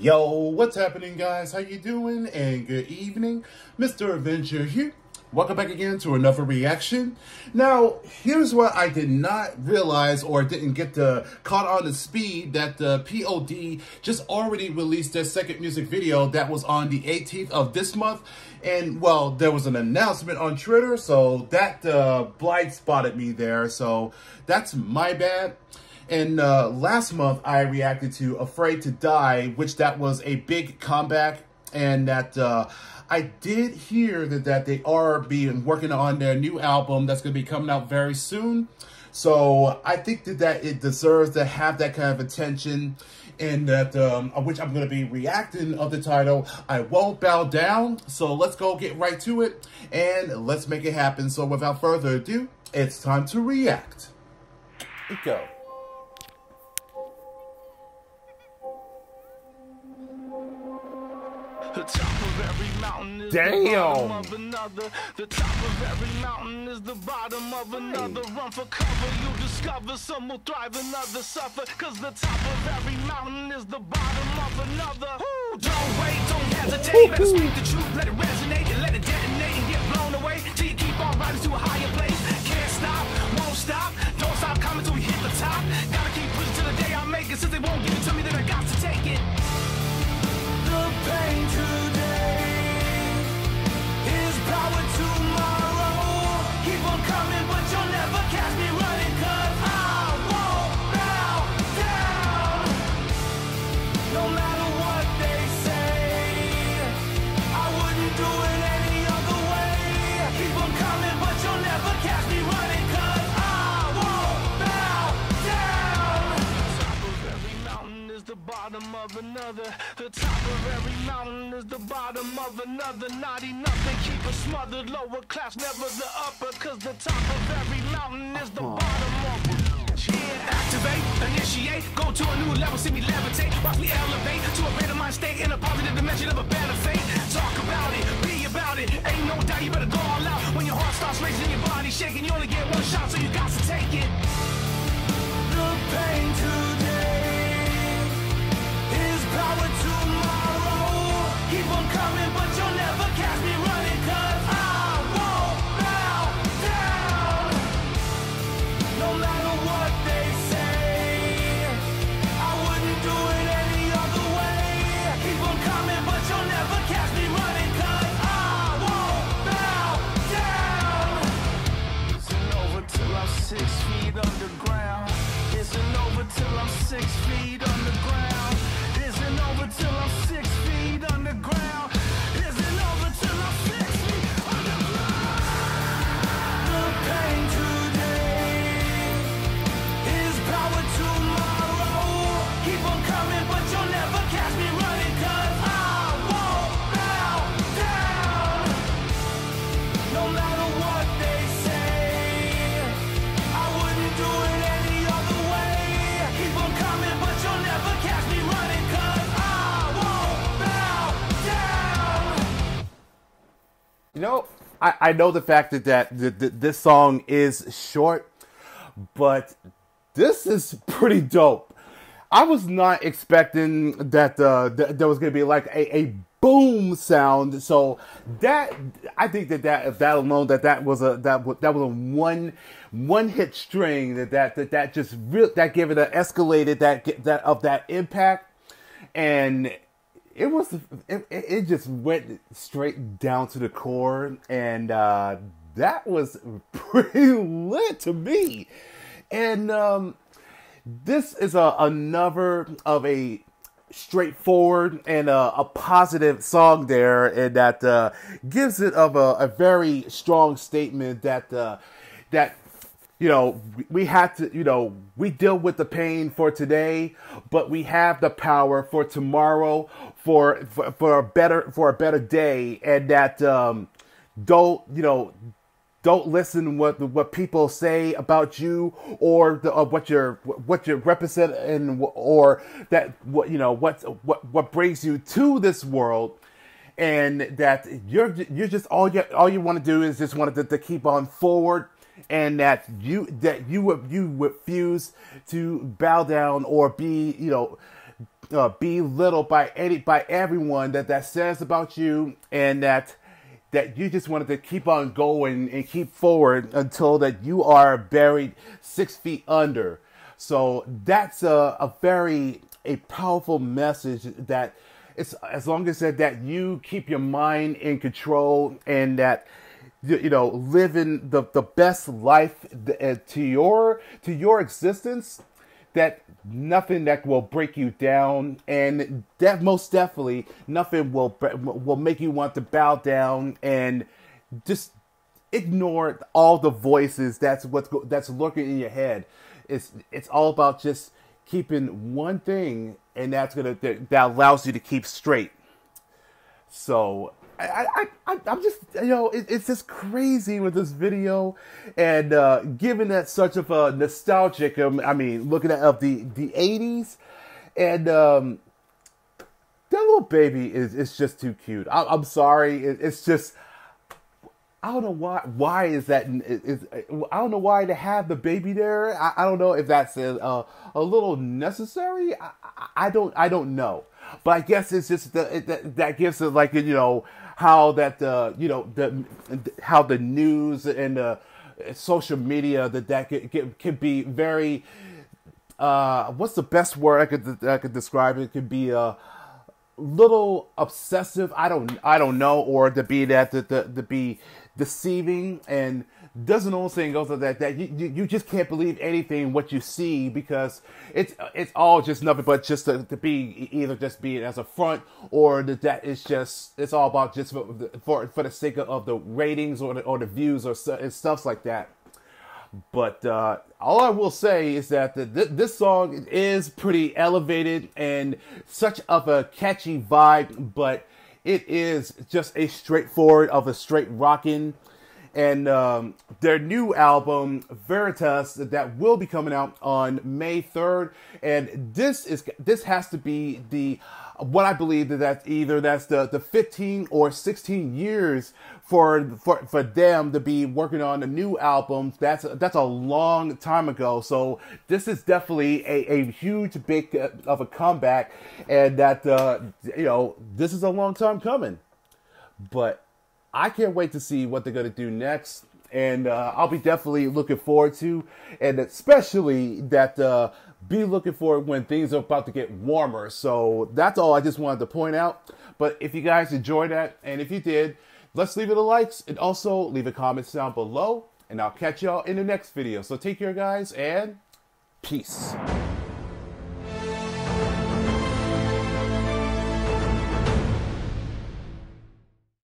Yo, what's happening guys? How you doing? And good evening. Mr. Avenger here. Welcome back again to another reaction. Now, here's what I did not realize or didn't get the caught on the speed that the POD just already released their second music video that was on the 18th of this month. And well, there was an announcement on Twitter, so that uh, blind spotted me there. So that's my bad. And uh, last month, I reacted to Afraid to Die, which that was a big comeback. And that uh, I did hear that, that they are being working on their new album that's going to be coming out very soon. So I think that, that it deserves to have that kind of attention and that um, which I'm going to be reacting of the title, I Won't Bow Down. So let's go get right to it and let's make it happen. So without further ado, it's time to react. Go. Damn. the top of every mountain is the bottom of another. Run for cover, you discover some will thrive and others suffer. Cause the top of every mountain is the bottom of another. Don't wait, don't hesitate. Better speak the truth, let it resonate and let it detonate and get blown away. Till you keep on to a higher place. Can't stop, won't stop. Don't of another. The top of every mountain is the bottom of another. Not enough, they keep us smothered. Lower class, never the upper. Cause the top of every mountain is the bottom of. Yeah, activate, initiate, go to a new level, see me levitate, watch me elevate to a better mind state in a positive dimension of a better fate. Talk about it, be about it, ain't no doubt you better go all out. When your heart starts racing, your body shaking, you only get one shot, so you got to take it. You know, I, I know the fact that, that th- th- this song is short, but this is pretty dope. I was not expecting that uh, th- there was going to be like a, a boom sound. So that I think that that if that alone that that was a that that was a one one hit string that that that, that just real that gave it an escalated that that of that impact and it was it, it just went straight down to the core and uh that was pretty lit to me. And um this is a another of a straightforward and a, a positive song there and that uh gives it of a, a very strong statement that uh that you know, we- had to, you know, we deal with the pain for today, but we have the power for tomorrow, for for, for a better for a better day, and that um, don't, you know, don't listen what what people say about you or the, uh, what you're what you represent and or that what you know what what what brings you to this world. And that you're you're just all you all you want to do is just want to, to keep on forward and that you that you would you refuse to bow down or be you know uh, belittled by any by everyone that that says about you, and that that you just wanted to keep on going and keep forward until that you are buried six feet under. So that's a, a very a powerful message that it's as long as that, that you keep your mind in control and that you, you know living the, the best life uh, to your to your existence that nothing that will break you down and that most definitely nothing will will make you want to bow down and just ignore all the voices that's what's that's lurking in your head. It's it's all about just keeping one thing and that's gonna that, that allows you to keep straight. So I, I, I, am just, you know, it, it's just crazy with this video, and uh, given that such of a nostalgic, um, I mean, looking at of the the 80s, and um, that little baby is is just too cute. I, am sorry, it, it's just. I don't know why. Why is that? Is, I don't know why to have the baby there. I, I don't know if that's a, a, a little necessary. I, I, don't. I don't know. But I guess it's just the, it, that, that gives it like you know how that uh, you know the how the news and the social media that that can, be very uh, what's the best word I could I could describe it? It could be a little obsessive. I don't I don't know, or to be that to, to, to be deceiving and doesn't own saying goes that that you, you just can't believe anything what you see because it's it's all just nothing but just to, to be either just be it as a front or that, that it's just it's all about just for for, for the sake of the ratings or the, or the views or stuff like that. But uh, all I will say is that the, th- this song is pretty elevated and such of a catchy vibe, but it is just a straightforward of a straight rocking and um, their new album Veritas that will be coming out on May 3rd and this is this has to be the what I believe that that's either that's the the 15 or 16 years for for for them to be working on a new album. That's that's a long time ago. So this is definitely a, a huge big uh, of a comeback. And that uh, you know this is a long time coming. But I can't wait to see what they're going to do next. And uh, I'll be definitely looking forward to, and especially that uh, be looking forward when things are about to get warmer. So that's all I just wanted to point out. But if you guys enjoyed that, and if you did, let's leave it a likes and also leave a comment down below. And I'll catch y'all in the next video. So take care, guys, and peace.